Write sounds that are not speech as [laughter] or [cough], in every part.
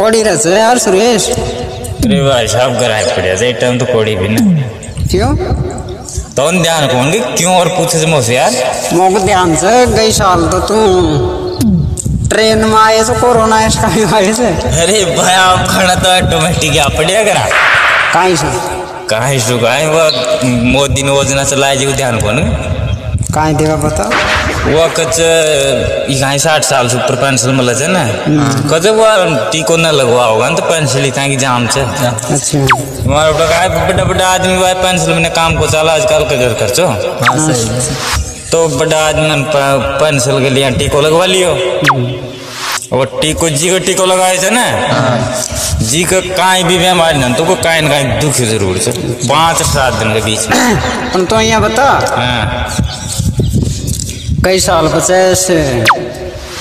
कोड़ी रहे यार सुरेश? अरे भाई साहब कराए पड़े थे टाइम तो कोड़ी भी ना क्यों? तो उन ध्यान कौन के क्यों और पूछे से मुझसे यार? मोक ध्यान से गई साल तो तू। ट्रेन में आए से कोरोना आए से अरे भाई आप खड़ा तो ऑटोमेटिक आ पड़े करा कहीं से? कहाँ इशू का है वो मोदी ने योजना चलाए जी ध्यान कौन कहीं देगा बता। वो कच यहाँ साठ साल से ऊपर पेंसिल मिले थे ना। कच वो टीको न लगवा होगा तो पेंसिल ही की जाम से। अच्छा। हमारा बड़ा काय बड़ा बड़ा आदमी भाई पेंसिल में काम को चला आजकल का घर खर्चो। तो बड़ा आदमी ने पेंसिल के लिए टीको लगवा लियो। और टीको जी को टीको लगाए थे ना। जी का काई भी बीमारी ना तो को काई ना काई दुख ज़रूर से पाँच सात दिन के बीच में। [coughs] तो यहाँ बता। हाँ। कई साल बचे से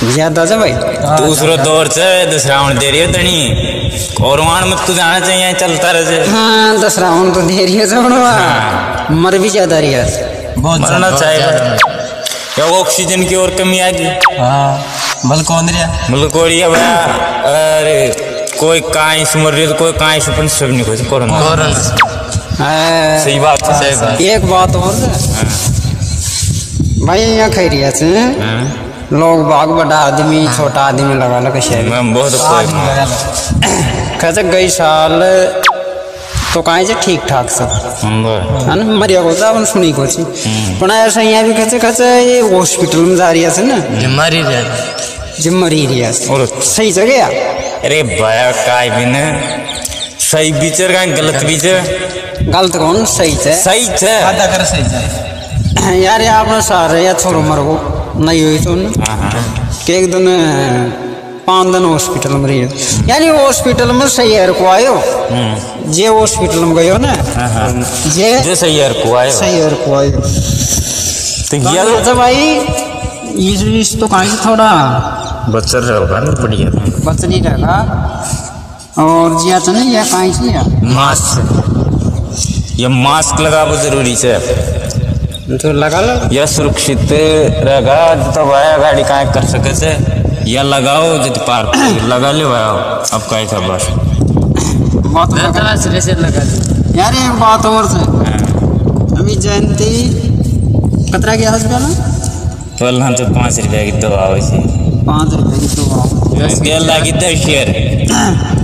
ज़्यादा से भाई? दूसरो दौर से दस राउंड दे रही है तनी और वहाँ मत तू जाना चाहिए चलता रहे हाँ दस राउंड तो दे रही है सब बड़वा मर भी ज़्यादा रही है। बहुत मरना चाहिए। या ऑक्सीजन की और कमी आ गई? हाँ बल कौन रहा मतलब कोई अब अरे कोई काई से मर रही है तो कोई काई से सब नहीं खोज कोरोना। हाँ, सही बात है। सही बात। एक बात और है। भाई यहाँ खैरियत से हाँ, लोग बाग बड़ा आदमी छोटा आदमी लगा लगा शहर। बहुत कैसे गई साल तो कहीं से ठीक ठाक सब। है। ना? मरिया को अपन सुनी को छी पण ऐसा यहाँ भी कैसे कैसे ये हॉस्पिटल में जा रही है ना? मरी रहा जो मरी रही और सही जगह अरे भया काय भी न। सही बीचर का गलत बीचर गलत कौन? सही है सही छे आधा कर सही जाए यार ये आपने सारे या छोरो मर को नहीं हुई तो हाँ हाँ कि एक दिन पाँच दिन हॉस्पिटल में रही यानी हॉस्पिटल में सही है को आयो। जे हॉस्पिटल में गयो ना हाँ हाँ। जे जो सही यार को आयो। सही है को आयो। तो ये अच्छा भाई इस इस तो कहीं थोड़ा बच्चर होगा ना बढ़िया। बच नहीं रहेगा और जिया तो नहीं या कहीं से या मास्क। ये मास्क लगाबो ज़रूरी है तो लगा लो। यह सुरक्षित रहेगा तो भाया गाड़ी का कर सके से या लगाओ जब पार लगा ले भाया अब का था बस। बात लगा सिरे से लगा यार एक बात और से। अभी जयंती कतरा गया हॉस्पिटल तो तो पाँच रुपया की दवा हो सी पाँच रुपए की तो आओ दस शेयर।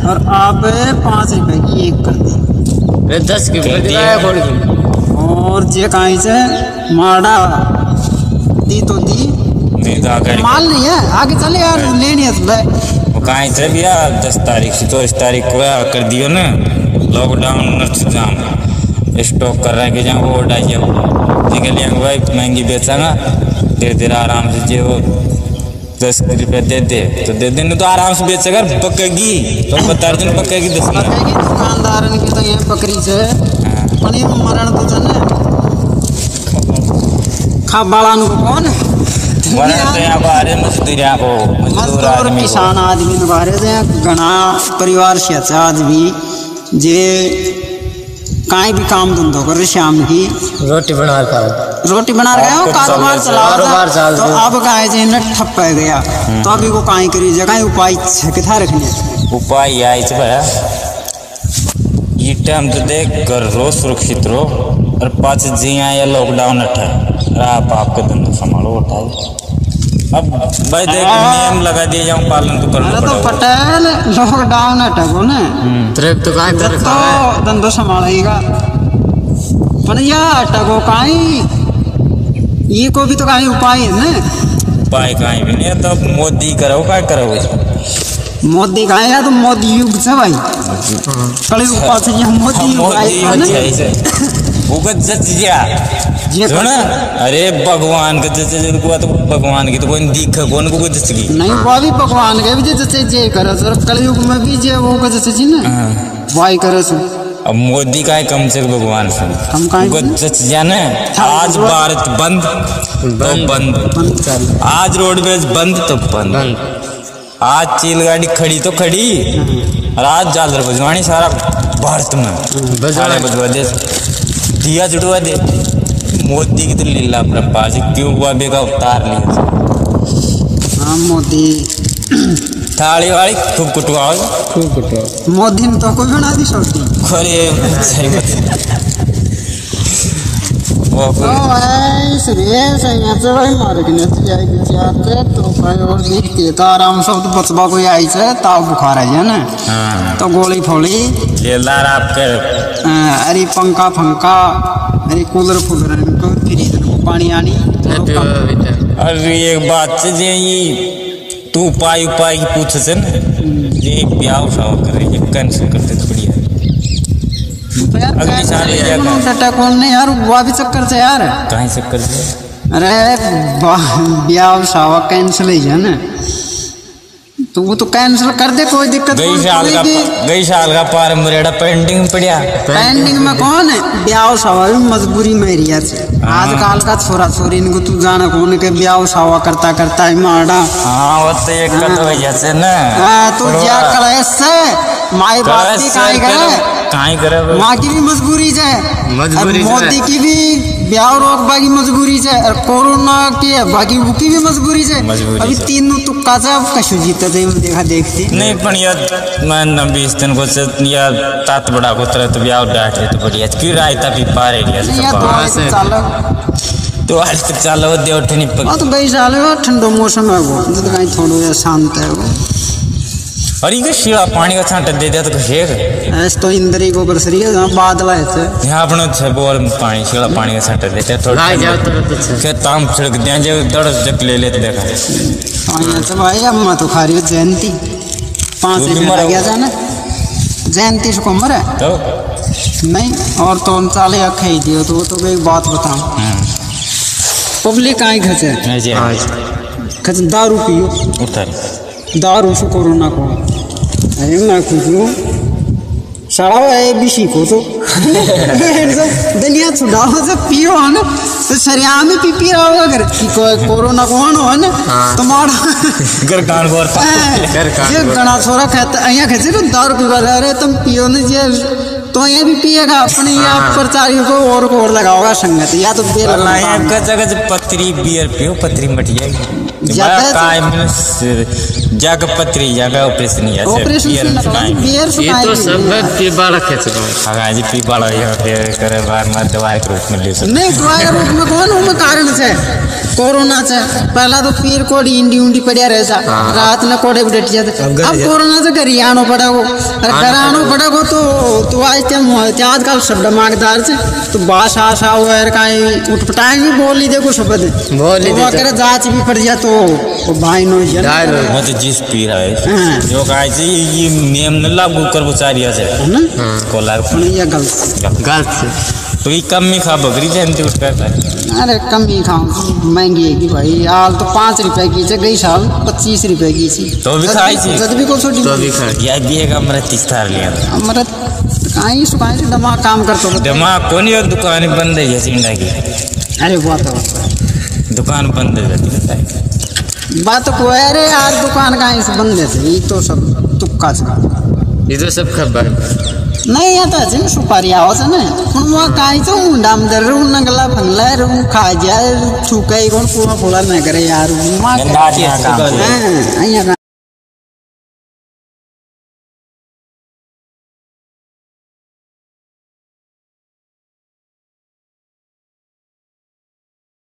और आप पाँच रुपए की एक कर दी। दस की। और जे कहीं से माड़ा। दी तो दी। नहीं तो गाड़ी माल नहीं है आगे चले यार लेनी है ले। वो कहाँ से भैया दस तारीख से तो इस तारीख को यार कर दियो ना। लॉकडाउन जाम स्टॉक कर रहे हैं कि जहाँ वो डाइए निकल जाएँगे भाई महँगी बेचांगा धीरे धीरे आराम से जे वो दस रुपये दे दे। तो दे दे तो आराम से बेचेगा पकेगी। तो बता दिन पकेगी दस दुकानदार की तो ये बकरी से तो को कौन वरना तो यहाँ को रहे मजदूर को मजदूर मजदूर आदमी किसान आदमी ने बारे से घना परिवार से अच्छा आदमी जे काई भी काम धंधो कर शाम की रोटी बना पाओ रोटी बना रहे हो कारोबार चला कारोबार चल- तो अब काहे जे न ठप पै गया तो अभी को काई करी जगह उपाय छक था रखने उपाय आई थे ये टाइम तो देख घर रो सुरक्षित रो और पाँच जी आया लॉकडाउन अठा आप आपका धंधा संभालो उठाए अब भाई देख नियम लगा दिए जाऊँ पालन तो करना तो पटेल लॉकडाउन हटको ने। ट्रिप तो कहाँ कर तो धंधो संभालेगा। पर यह हटको काई ये को भी तो काई उपाय है ना। उपाय कहीं भी नहीं तो मोदी करो क्या करो मोदी का है तो मोदी युग से भाई। कल ऊपर से ये मोदी युग मोदी आया ना। ऐसे उगत जच गया ये सुन अरे भगवान का जच जच तो भगवान की तो कोई दिख कौन को जच गई नहीं वो भी भगवान के भी जैसे जे करे सर कलयुग में भी जे वो का जैसे जी ना। वाई करे सो। अब मोदी का है कम से कम भगवान से। हम? सच जाने आज भारत बंद तो बंद। बंद। चल। आज रोडवेज़ बंद तो बंद। आज चील गाड़ी खड़ी तो खड़ी। और आज झालर बजवानी सारा भारत में। सारे बजवा दे। दिया जुड़वा दे। मोदी की तो लीला अपरंपार से क्यों हुआ बेगा उतार लिया? हाँ मोदी। थाली वाली खूब कुटवाओ। खूब कुटो मोदी ने तो कोई बना दी छोटी खोरे सही बात। आराम तो बचबा कोई आई से ताव बुखार है ना हाँ तो गोली फोली खेलदार आपके अरे पंखा फंका अरे कूलर फूलर इनको फ्रीज को पानी आनी अरे एक बात से जे तू उपाय की पूछ से ये ब्याह उठाव करे ये कैंसिल करते तो यार। क्या कर- कौन नहीं भी चक्कर से यार। कहीं से? अरे ब्याह सावा कैंसिल ही है ना। तो वो तो कैंसिल कर दे कोई दिक्कत गई साल का गई साल का पार मरेड़ा पेंटिंग पड़िया। पेंडिंग में कौन है? ब्याह सावा भी मजबूरी में रही है। आजकल का छोरा छोरी इनको तू जाना कौन के ब्याह सावा करता करता है माड़ा हाँ वो तो एक कट हो। जैसे ना। हाँ, तू जा कलेश से। माई बाप की काई करे कहीं करे। माँ की भी मजबूरी है। मजबूरी से। मोदी की भी ब्याह रोकबा की मजबूरी है। और कोरोना की है बाकी की भी मजबूरी मजबूरी अभी से। तीनों तुक्का से कशु जीता थे देखा देखती। नहीं पण या मैं न बीस दिन को से या तात बड़ा को तरह तो ब्याह डाट रहे तो बढ़िया। फिर आए तभी पार एरिया नहीं तो आज से। तो तक चालो दे उठे नहीं हाँ पक तो गई साल ठंडो मौसम है वो। तो कहीं थोड़ा शांत है वो। और ये शिला पानी का छांट दे दिया तो कुछ है ऐसे तो इंद्री को बरसरी है जहाँ बादल आए थे। यहाँ अपने छे बोर पानी शिला पानी का छांट देते हैं थोड़ा राय जाओ तो के ताम छिड़क दिया जो दड़ जक ले लेते देखा। हाँ यहाँ से भाई अम्मा तो खा रही है जयंती। पाँच बीमार लग गया था ना जयंती से उम्र है तो? नहीं और तो उनचाले अखे ही दियो तो तो एक बात बताऊँ। पब्लिक आई खचे ऐसे आज खच दारू पियो। उतर। दारू से कोरोना को। बीसी को तो दुनिया छुड़ाओ से पियो है ना तो सरिया में पी पी रहा होगा अगर कि कोरोना को होना है ना तो मार घर कान गोर ये गणा छोरा कहता यहाँ कहते ना दारू पी रहा अरे तुम पियो ना ये तो ये भी पिएगा अपने या प्रचारियों को और को और लगाओगा संगत या तो बियर गज गज पत्री बियर पियो पत्री मटिया ज़्यादा बड़ा तो- काय में जग पत्री जग ऑपरेशन या ऑपरेशन बियर ये तो सब के गए हगा जी पी बड़ा ये फिर करे बार में दवाई के रूप में ले सकते नहीं द्वारा रूप में कौन हूँ मैं? कारण से। कोरोना से। पहला तो पीर कोड इंडी उंडी पड़िया रहे सा। रात में कोडे बैठ जाते। अब कोरोना से घर आनो पड़ा को अरे घर आनो पड़ा को तो तो आज ते आजकल सब दिमागदार से। तो बास आशा हुआ है कहीं उठपटाएँगे बोल ही देखो शब्द। बोल ही तो। जाँच भी पड़ जाए तो वो भाई नो ही है ना। डाल दो। वो तो जिस पी हाँ। है। जो कहा जी ये नियम न लागू कर बेचारिया से। है ना? को लागू नहीं ये गलत। गलत से तो ये कम में खा बकरी जयंती उठ करता है। अरे कम ही खाऊं महँगी है कि भाई। हाल तो पाँच रुपए की थी गई साल पच्चीस रुपए की थी तो भी खाई थी। जद भी को छोटी तो भी खा या भी एक हमारा तीस लिया। हमारा कहीं सुखाई से दिमाग काम करता दिमाग को नहीं दुकान बंद है जैसे की। अरे वो तो दुकान बंद है जाती है बात तो को अरे यार दुकान का इस बंदे से ये तो सब तुक्का से ये तो सब खबर नहीं आता जिन ना सुपारी आओ से ना उन वहाँ कहीं तो मुंडाम दर रू नगला फंगला रू खाजा जाए ही कौन पूरा फुला न करे यार वहाँ